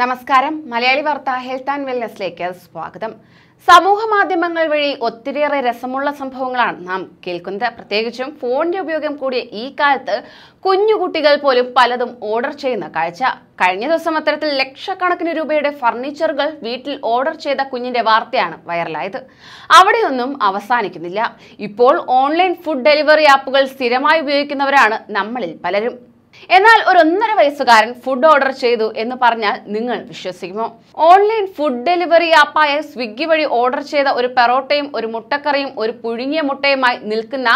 നമസ്കാരം. മലയാളി വാർത്ത health and വെൽനസിലേക്ക് സ്വാഗതം. സമൂഹ മാധ്യമങ്ങൾ വഴി ഒത്തിരിയേറെ രസമുള്ള സംഭവങ്ങളാണ് നാം കേൾക്കുന്നത്. പ്രത്യേകിച്ചും ഫോണിന്റെ ഉപയോഗം കൂടിയ ഈ കാലത്ത് കുഞ്ഞുകുട്ടികൾ പോലും പലതും ഓർഡർ ചെയ്യുന്ന കാഴ്ച. കഴിഞ്ഞ ദിവസം അത്തരത്തിൽ ലക്ഷക്കണക്കിന് രൂപയുടെ ഫർണിച്ചറുകൾ വീട്ടിൽ ഓർഡർ ചെയ്ത കുഞ്ഞിന്റെ വാർത്തയാണ് വൈറലായത്. അവിടെയൊന്നും അവസാനിക്കുന്നില്ല. ഇപ്പോൾ ഓൺലൈൻ ഫുഡ് ഡെലിവറി ആപ്പുകൾ സ്ഥിരമായി ഉപയോഗിക്കുന്നവരാണ് നമ്മളിൽ പലരും. എന്നാൽ ഒരു ഒന്നര വയസ്സുകാരൻ ഫുഡ് ഓർഡർ ചെയ്തു എന്ന് പറഞ്ഞാൽ നിങ്ങൾ വിശ്വസിക്കുമോ? ഓൺലൈൻ ഫുഡ് ഡെലിവറി ആപ്പായ സ്വിഗ്ഗി വഴി ഓർഡർ ചെയ്ത ഒരു പെറോട്ടയും ഒരു മുട്ടക്കറിയും ഒരു പുഴുങ്ങിയ മുട്ടയുമായി നിൽക്കുന്ന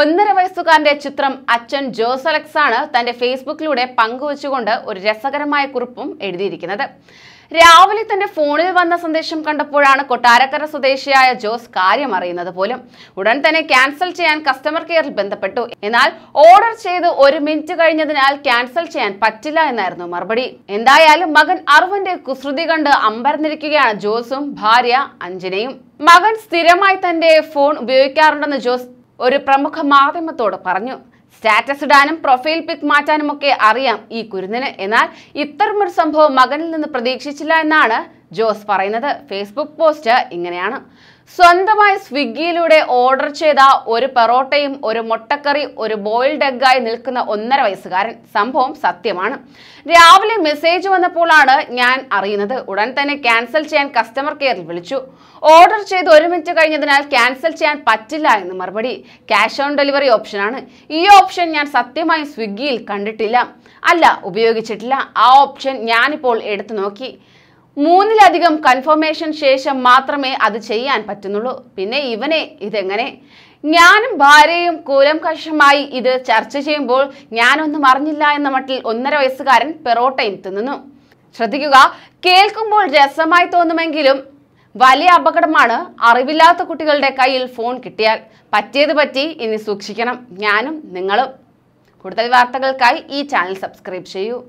ഒന്നര വയസ്സുകാരന്റെ ചിത്രം അച്ഛൻ ജോസ് അലക്സാണ് തന്റെ ഫേസ്ബുക്കിലൂടെ പങ്കുവച്ചുകൊണ്ട് ഒരു രസകരമായ കുറിപ്പും എഴുതിയിരിക്കുന്നത്. രാവിലെ തന്റെ ഫോണിൽ വന്ന സന്ദേശം കണ്ടപ്പോഴാണ് കൊട്ടാരക്കര സ്വദേശിയായ ജോസ് കാര്യം അറിയുന്നത് പോലും. ഉടൻ തന്നെ ക്യാൻസൽ ചെയ്യാൻ കസ്റ്റമർ കെയറിൽ ബന്ധപ്പെട്ടു. എന്നാൽ ഓർഡർ ചെയ്ത് ഒരു മിനിറ്റ് കഴിഞ്ഞതിനാൽ ക്യാൻസൽ ചെയ്യാൻ പറ്റില്ല എന്നായിരുന്നു മറുപടി. എന്തായാലും മകൻ അർവന്റെ കുസൃതി കണ്ട് അമ്പരന്നിരിക്കുകയാണ് ജോസും ഭാര്യ അഞ്ജനയും. മകൻ സ്ഥിരമായി തന്റെ ഫോൺ ഉപയോഗിക്കാറുണ്ടെന്ന് ജോസ് ഒരു പ്രമുഖ മാധ്യമത്തോട് പറഞ്ഞു. സ്റ്റാറ്റസ് ഇടാനും പ്രൊഫൈൽ പിക് മാറ്റാനും ഒക്കെ അറിയാം ഈ കുരുന്നിന്. എന്നാൽ ഇത്തരമൊരു സംഭവം മകനിൽ നിന്ന് പ്രതീക്ഷിച്ചില്ല എന്നാണ് ജോസ് പറയുന്നത് ഫേസ്ബുക്ക് പോസ്റ്റ് ഇങ്ങനെയാണ്. സ്വന്തമായി സ്വിഗ്ഗിയിലൂടെ ഓർഡർ ചെയ്ത ഒരു പെറോട്ടയും ഒരു മുട്ടക്കറി ഒരു ബോയിൽഡ് എഗ്ഗായി നിൽക്കുന്ന ഒന്നര വയസ്സുകാരൻ. സംഭവം സത്യമാണ്. രാവിലെ മെസ്സേജ് വന്നപ്പോഴാണ് ഞാൻ അറിയുന്നത്. ഉടൻ തന്നെ ക്യാൻസൽ ചെയ്യാൻ കസ്റ്റമർ കെയറിൽ വിളിച്ചു. ഓർഡർ ചെയ്ത് ഒരു മിനിറ്റ് കഴിഞ്ഞതിനാൽ ക്യാൻസൽ ചെയ്യാൻ പറ്റില്ല എന്ന് മറുപടി. ക്യാഷ് ഓൺ ഡെലിവറി ഓപ്ഷനാണ് ഈ ഓപ്ഷൻ ഞാൻ സത്യമായി സ്വിഗ്ഗിയിൽ കണ്ടിട്ടില്ല. അല്ല ഉപയോഗിച്ചിട്ടില്ല. ആ ഓപ്ഷൻ ഞാനിപ്പോൾ എടുത്തു നോക്കി. മൂന്നിലധികം കൺഫർമേഷൻ ശേഷം മാത്രമേ അത് ചെയ്യാൻ പറ്റുന്നുള്ളൂ. പിന്നെ ഇവനെ ഇതെങ്ങനെ? ഞാനും ഭാര്യയും കൂലം കഷമായി ഇത് ചർച്ച ചെയ്യുമ്പോൾ ഞാനൊന്നും അറിഞ്ഞില്ല എന്ന മട്ടിൽ ഒന്നര വയസ്സുകാരൻ പെറോട്ടയും തിന്നുന്നു. ശ്രദ്ധിക്കുക കേൾക്കുമ്പോൾ രസമായി തോന്നുമെങ്കിലും വലിയ അപകടമാണ് അറിവില്ലാത്ത കുട്ടികളുടെ കയ്യിൽ ഫോൺ കിട്ടിയാൽ. പറ്റിയത് പറ്റി ഇനി സൂക്ഷിക്കണം. ഞാനും നിങ്ങളും. കൂടുതൽ വാർത്തകൾക്കായി ഈ ചാനൽ സബ്സ്ക്രൈബ് ചെയ്യൂ.